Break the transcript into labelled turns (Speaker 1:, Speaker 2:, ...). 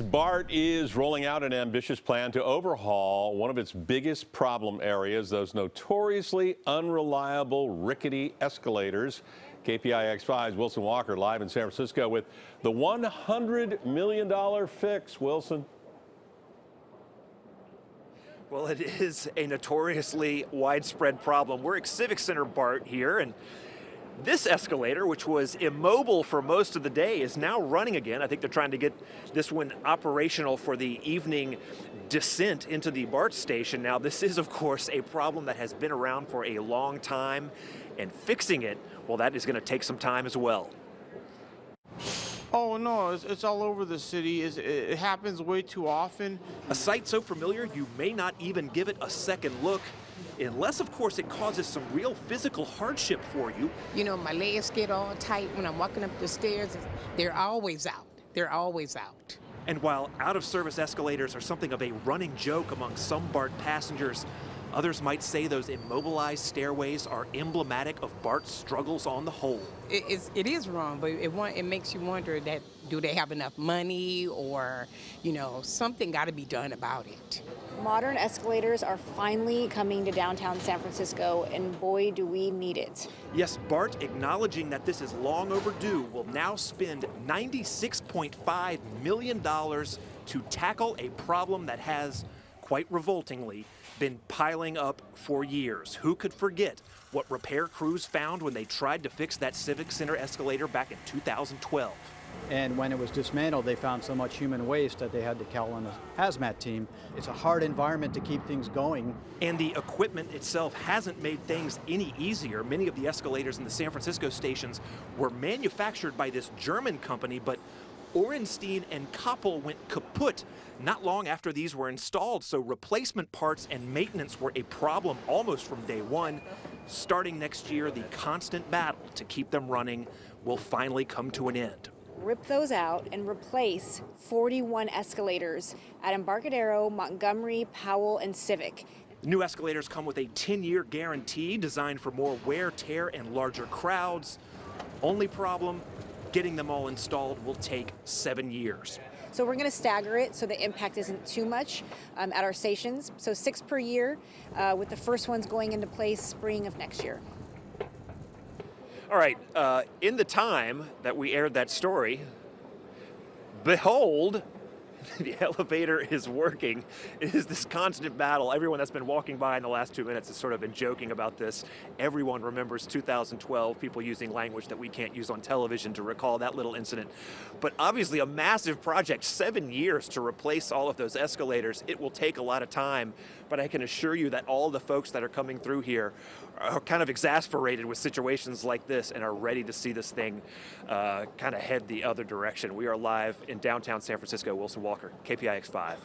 Speaker 1: BART is rolling out an ambitious plan to overhaul one of its biggest problem areas, those notoriously unreliable rickety escalators. KPIX 5's Wilson Walker live in San Francisco with the $100 million fix. Wilson.
Speaker 2: Well, it is a notoriously widespread problem. We're at Civic Center BART here, and this escalator, which was immobile for most of the day, is now running again. I think they're trying to get this one operational for the evening descent into the BART station. Now, this is, of course, a problem that has been around for a long time, and fixing it, well, that is going to take some time as well.
Speaker 3: Oh no, it's, it's all over the city. It's, it happens way too often.
Speaker 2: A sight so familiar you may not even give it a second look unless, of course, it causes some real physical hardship for you.
Speaker 4: You know, my legs get all tight when I'm walking up the stairs. They're always out. They're always out.
Speaker 2: And while out of service escalators are something of a running joke among some BART passengers, Others might say those immobilized stairways are emblematic of BART's struggles on the whole.
Speaker 4: It is, it is wrong, but it, it makes you wonder that do they have enough money or, you know, something got to be done about it.
Speaker 5: Modern escalators are finally coming to downtown San Francisco, and boy, do we need it.
Speaker 2: Yes, BART, acknowledging that this is long overdue, will now spend $96.5 million to tackle a problem that has quite revoltingly, been piling up for years. Who could forget what repair crews found when they tried to fix that Civic Center escalator back in 2012?
Speaker 6: And when it was dismantled, they found so much human waste that they had to call in a hazmat team. It's a hard environment to keep things going.
Speaker 2: And the equipment itself hasn't made things any easier. Many of the escalators in the San Francisco stations were manufactured by this German company, but Orenstein and Koppel went kaput not long after these were installed, so replacement parts and maintenance were a problem almost from day one. Starting next year, the constant battle to keep them running will finally come to an end.
Speaker 5: Rip those out and replace 41 escalators at Embarcadero, Montgomery, Powell, and Civic.
Speaker 2: New escalators come with a 10-year guarantee designed for more wear, tear, and larger crowds. Only problem, Getting them all installed will take seven years.
Speaker 5: So we're going to stagger it so the impact isn't too much um, at our stations. So six per year, uh, with the first ones going into place spring of next year.
Speaker 2: All right, uh, in the time that we aired that story, behold, the elevator is working. It is this constant battle. Everyone that's been walking by in the last two minutes has sort of been joking about this. Everyone remembers 2012, people using language that we can't use on television to recall that little incident. But obviously a massive project, seven years to replace all of those escalators. It will take a lot of time, but I can assure you that all the folks that are coming through here are kind of exasperated with situations like this and are ready to see this thing uh, kind of head the other direction. We are live in downtown San Francisco, Wilson Walker, KPIX 5.